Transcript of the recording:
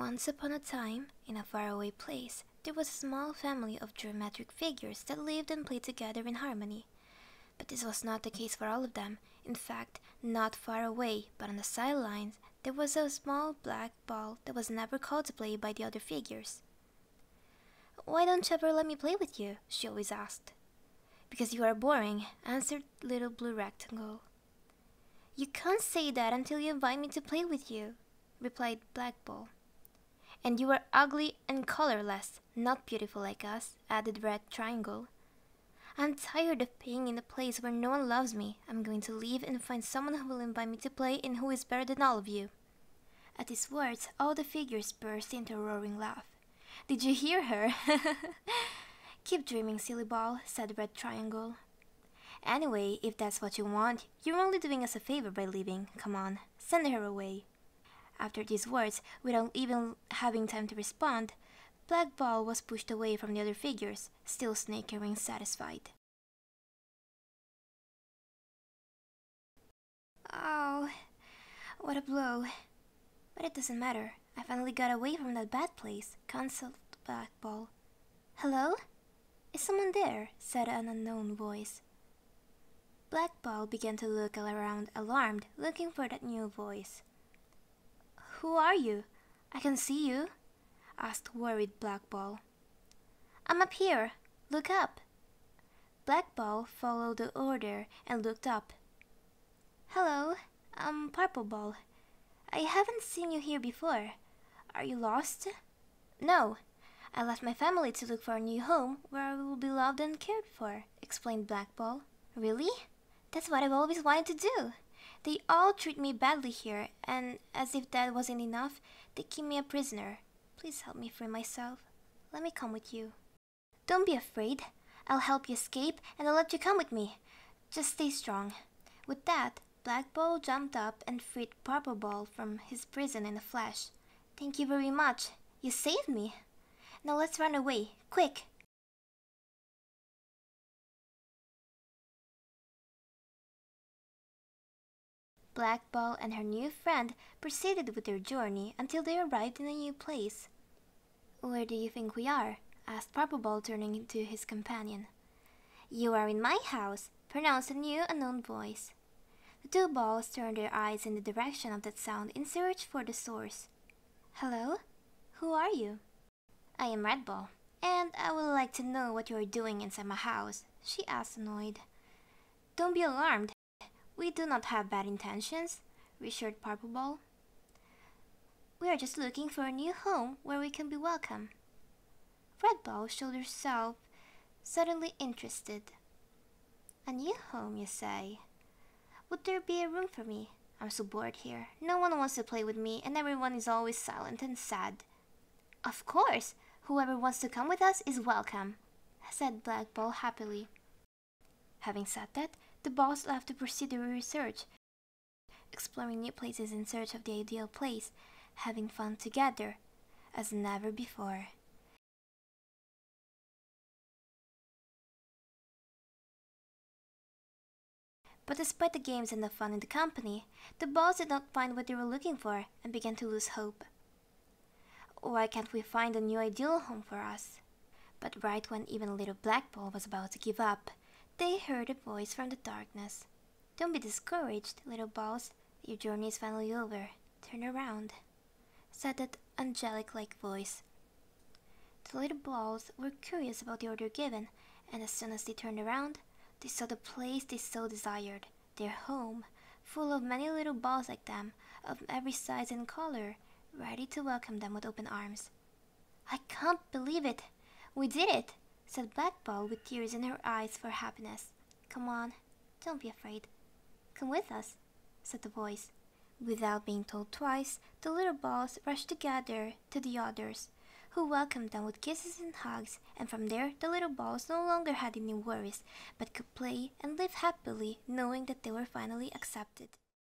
Once upon a time, in a faraway place, there was a small family of geometric figures that lived and played together in harmony. But this was not the case for all of them. In fact, not far away, but on the sidelines, there was a small black ball that was never called to play by the other figures. Why don't you ever let me play with you? she always asked. Because you are boring, answered Little Blue Rectangle. You can't say that until you invite me to play with you, replied Black Ball. And you are ugly and colorless, not beautiful like us, added Red Triangle. I'm tired of being in a place where no one loves me. I'm going to leave and find someone who will invite me to play and who is better than all of you. At these words, all the figures burst into a roaring laugh. Did you hear her? Keep dreaming, silly ball, said Red Triangle. Anyway, if that's what you want, you're only doing us a favor by leaving. Come on, send her away. After these words, without even having time to respond, Black Ball was pushed away from the other figures, still snickering satisfied. Oh, what a blow. But it doesn't matter. I finally got away from that bad place, consoled Black Ball. Hello? Is someone there? said an unknown voice. Black Ball began to look around, alarmed, looking for that new voice. Who are you? I can see you, asked worried Black Ball. I'm up here. Look up. Black Ball followed the order and looked up. Hello, I'm Purple Ball. I haven't seen you here before. Are you lost? No, I left my family to look for a new home where I will be loved and cared for, explained Black Ball. Really? That's what I've always wanted to do. They all treat me badly here, and as if that wasn't enough, they keep me a prisoner. Please help me free myself. Let me come with you. Don't be afraid. I'll help you escape, and I'll let you come with me. Just stay strong. With that, Black Ball jumped up and freed Purple Ball from his prison in a flash. Thank you very much. You saved me. Now let's run away. Quick! Black Ball and her new friend proceeded with their journey until they arrived in a new place. Where do you think we are? asked Purple Ball turning to his companion. You are in my house, pronounced a new unknown voice. The two balls turned their eyes in the direction of that sound in search for the source. Hello? Who are you? I am Red Ball, and I would like to know what you are doing inside my house, she asked annoyed. Don't be alarmed. We do not have bad intentions, reassured Purple Ball. We are just looking for a new home where we can be welcome. Red Ball showed herself suddenly interested. A new home, you say? Would there be a room for me? I'm so bored here. No one wants to play with me, and everyone is always silent and sad. Of course! Whoever wants to come with us is welcome, said Black Ball happily. Having said that, the boss left to pursue their research, exploring new places in search of the ideal place, having fun together as never before. But despite the games and the fun in the company, the boss did not find what they were looking for and began to lose hope. Why can't we find a new ideal home for us? But right when even little Black Ball was about to give up, they heard a voice from the darkness. Don't be discouraged, little balls. Your journey is finally over. Turn around, said that angelic like voice. The little balls were curious about the order given, and as soon as they turned around, they saw the place they so desired, their home, full of many little balls like them, of every size and color, ready to welcome them with open arms. I can't believe it! We did it! Said Black Ball with tears in her eyes for happiness. Come on, don't be afraid. Come with us, said the voice. Without being told twice, the little balls rushed together to the others, who welcomed them with kisses and hugs, and from there the little balls no longer had any worries, but could play and live happily, knowing that they were finally accepted.